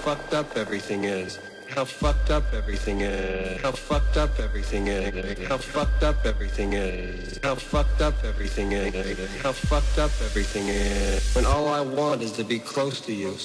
fucked up everything is. How fucked up everything is. How fucked up everything is. How fucked up everything is. How fucked up everything is. How fucked up everything is. When all I want is to be close to you.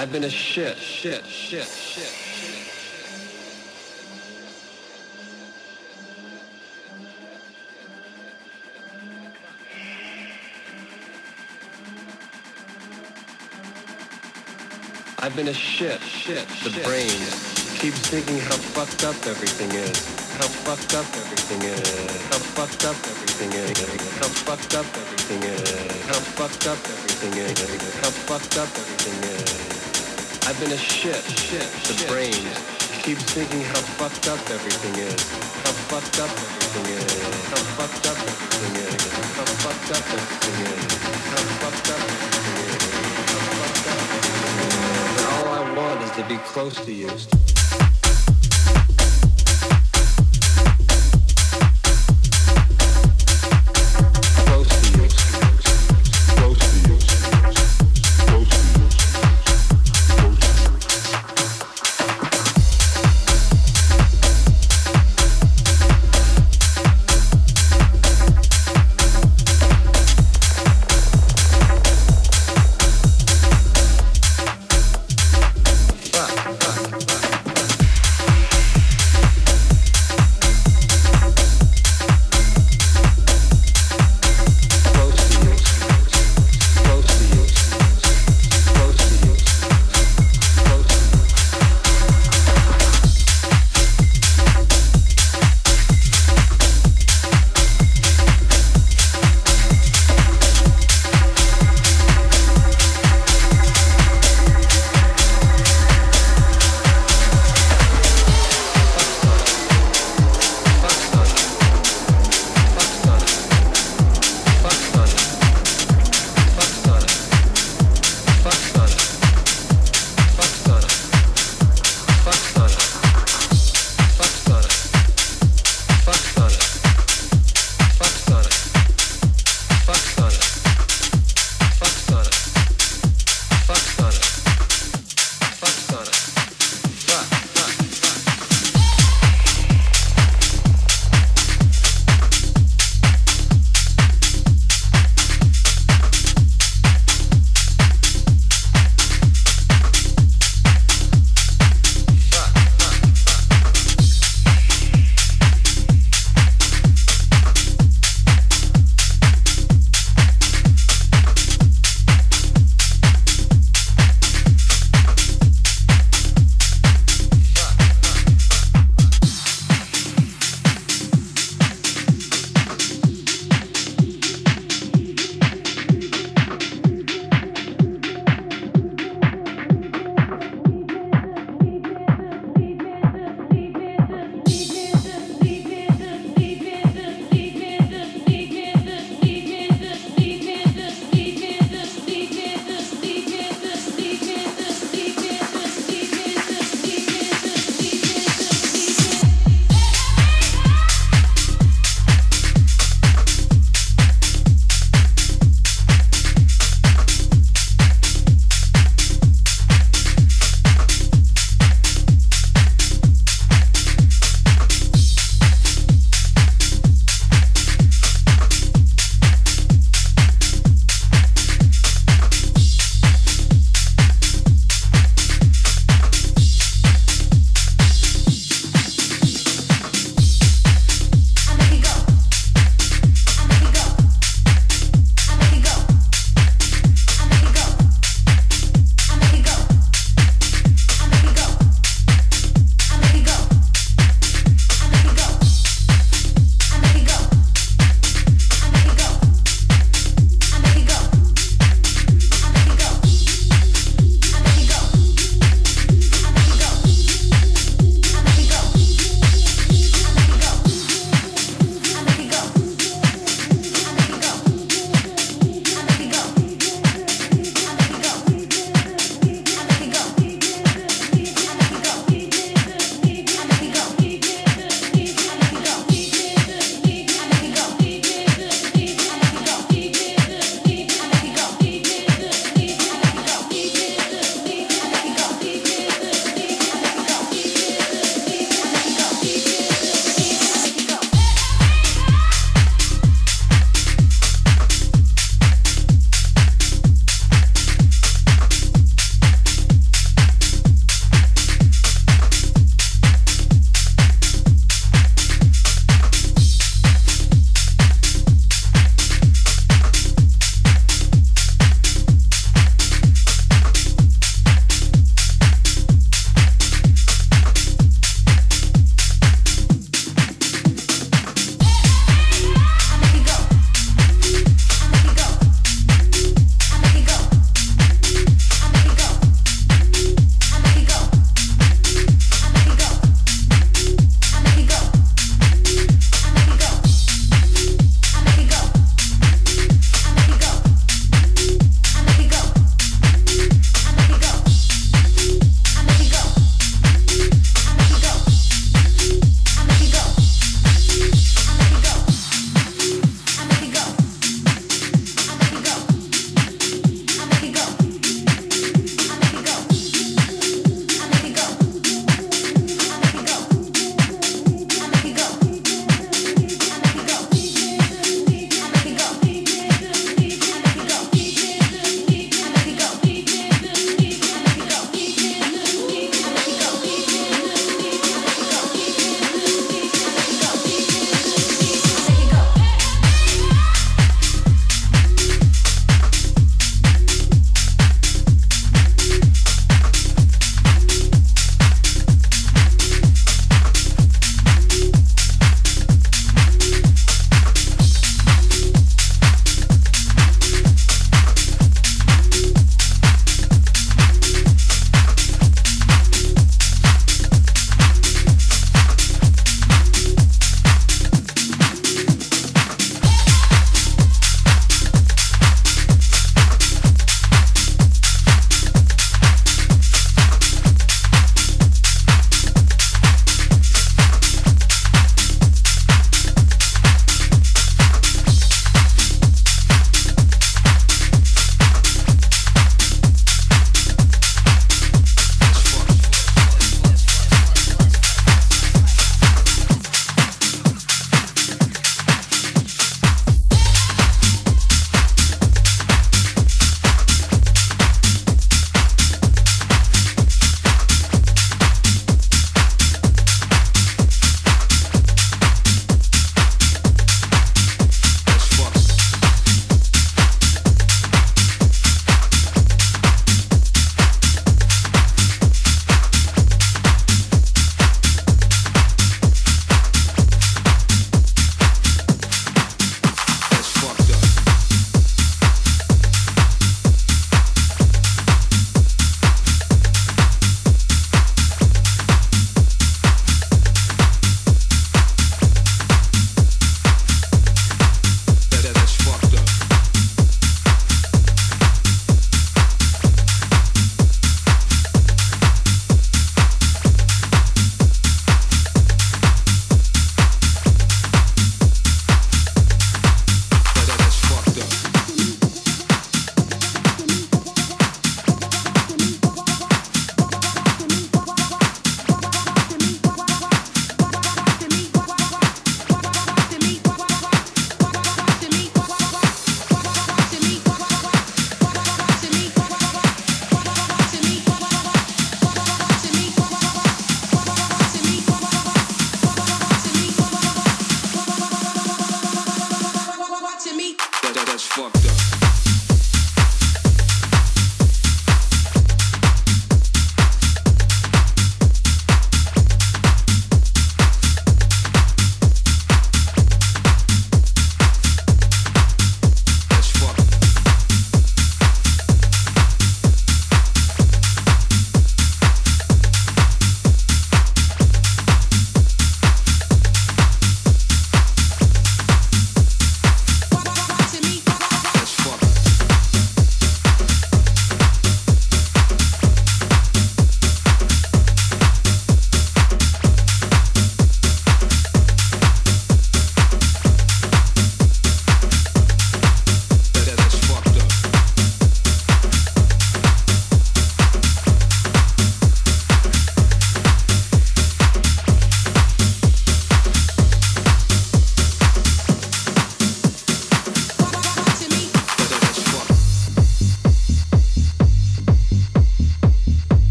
I've been a shit, shit, shit, shit. I've been a shit, shit, the brain keeps thinking how fucked up everything is. How fucked up everything is. How fucked up everything is. How fucked up everything is. How fucked up everything is. How fucked up everything is. I've been a shit, shit, the brain keeps thinking how fucked up everything is. How fucked up everything is. How fucked up everything is. How fucked up everything is. How fucked up everything is. How fucked up everything is. But all I want is to be close to you.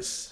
From